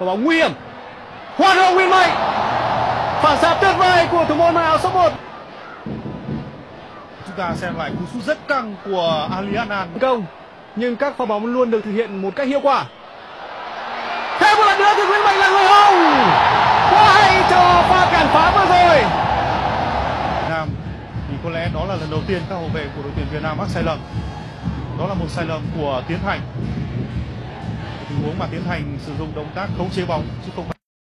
Quả bóng nguy hiểm. Hoàn hậu nguyên mạnh. Phản xạ tuyệt vời của thủ môn áo số 1. Chúng ta xem lại cú sút rất căng của Ali Adnan. Công. Nhưng các pha bóng luôn được thực hiện một cách hiệu quả. Thêm một lần nữa thì Nguyễn Mạnh là người hùng. Quá hay cho pha cản phá vừa rồi. Việt Nam thì có lẽ đó là lần đầu tiên các hậu vệ của đội tuyển Việt Nam mắc sai lầm. Đó là một sai lầm của Tiến Thành xuống mà Tiến hành sử dụng động tác khống chế bóng chứ không phải